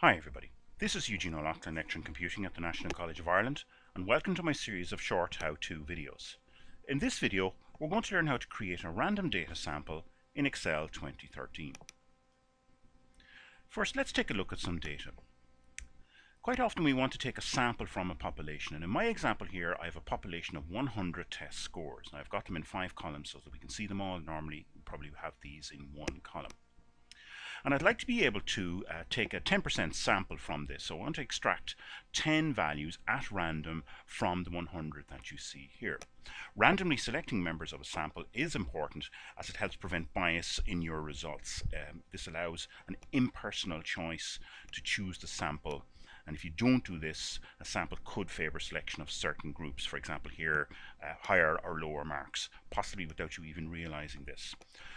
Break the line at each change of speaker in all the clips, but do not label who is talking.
Hi everybody, this is Eugene O'Loughlin lecturing computing at the National College of Ireland and welcome to my series of short how-to videos. In this video we're going to learn how to create a random data sample in Excel 2013. First let's take a look at some data. Quite often we want to take a sample from a population and in my example here I have a population of 100 test scores. Now I've got them in five columns so that we can see them all. Normally we probably have these in one column. And I'd like to be able to uh, take a 10% sample from this. So I want to extract 10 values at random from the 100 that you see here. Randomly selecting members of a sample is important as it helps prevent bias in your results. Um, this allows an impersonal choice to choose the sample and if you don't do this, a sample could favor selection of certain groups, for example here, uh, higher or lower marks, possibly without you even realizing this.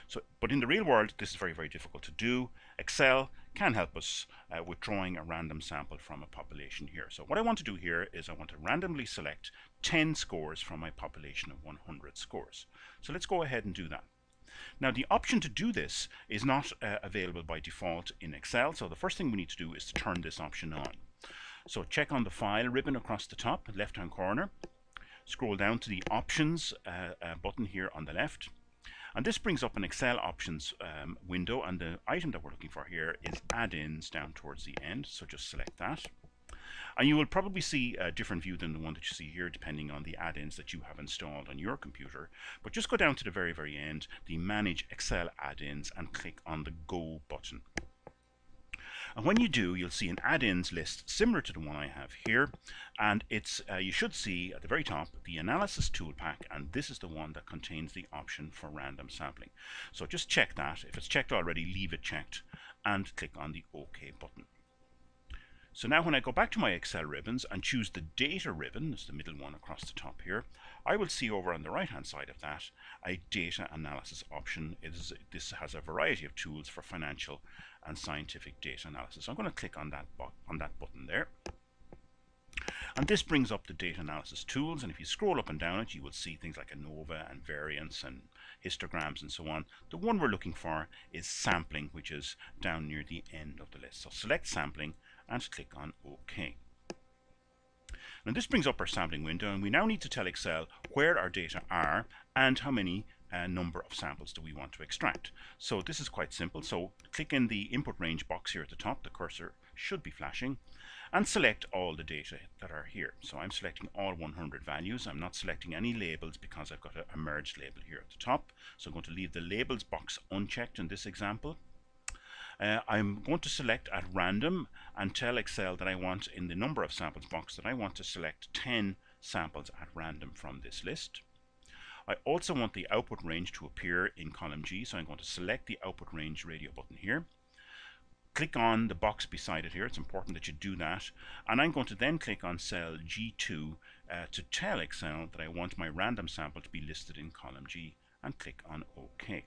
So, but in the real world, this is very, very difficult to do. Excel can help us uh, with drawing a random sample from a population here. So what I want to do here is I want to randomly select 10 scores from my population of 100 scores. So let's go ahead and do that. Now the option to do this is not uh, available by default in Excel, so the first thing we need to do is to turn this option on. So check on the File ribbon across the top, left hand corner. Scroll down to the Options uh, uh, button here on the left. And this brings up an Excel options um, window and the item that we're looking for here is add-ins down towards the end. So just select that. And you will probably see a different view than the one that you see here depending on the add-ins that you have installed on your computer. But just go down to the very, very end, the Manage Excel Add-ins and click on the Go button. And when you do, you'll see an add-ins list similar to the one I have here. And it's uh, you should see at the very top the analysis ToolPak, and this is the one that contains the option for random sampling. So just check that. If it's checked already, leave it checked and click on the OK button. So now when I go back to my Excel ribbons and choose the data ribbon, that's the middle one across the top here, I will see over on the right hand side of that a data analysis option. Is, this has a variety of tools for financial and scientific data analysis. So I'm going to click on that, on that button there. And this brings up the data analysis tools, and if you scroll up and down it, you will see things like ANOVA and variance and histograms and so on. The one we're looking for is sampling, which is down near the end of the list. So select sampling and click on OK. And this brings up our sampling window, and we now need to tell Excel where our data are and how many uh, number of samples do we want to extract. So this is quite simple. So click in the input range box here at the top, the cursor should be flashing, and select all the data that are here. So I'm selecting all 100 values. I'm not selecting any labels because I've got a, a merged label here at the top. So I'm going to leave the labels box unchecked in this example. Uh, I'm going to select at random and tell Excel that I want in the number of samples box that I want to select 10 samples at random from this list. I also want the output range to appear in column G, so I'm going to select the output range radio button here. Click on the box beside it here, it's important that you do that, and I'm going to then click on cell G2 uh, to tell Excel that I want my random sample to be listed in column G, and click on OK.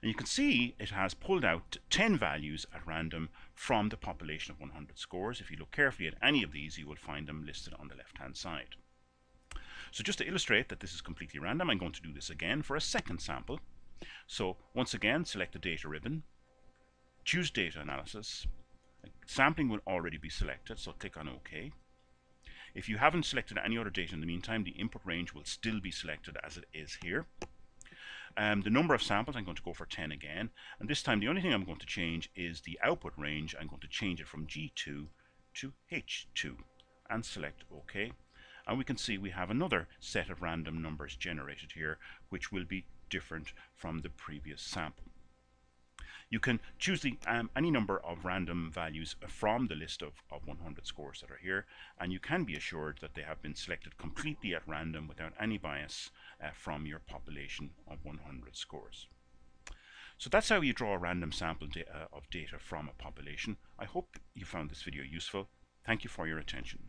And you can see it has pulled out 10 values at random from the population of 100 scores. If you look carefully at any of these, you will find them listed on the left hand side. So just to illustrate that this is completely random, I'm going to do this again for a second sample. So once again, select the data ribbon, choose data analysis. Sampling will already be selected, so click on OK. If you haven't selected any other data in the meantime, the input range will still be selected as it is here. Um, the number of samples, I'm going to go for 10 again. And this time, the only thing I'm going to change is the output range. I'm going to change it from G2 to H2 and select OK and we can see we have another set of random numbers generated here which will be different from the previous sample. You can choose the, um, any number of random values from the list of, of 100 scores that are here and you can be assured that they have been selected completely at random without any bias uh, from your population of 100 scores. So that's how you draw a random sample da uh, of data from a population. I hope you found this video useful. Thank you for your attention.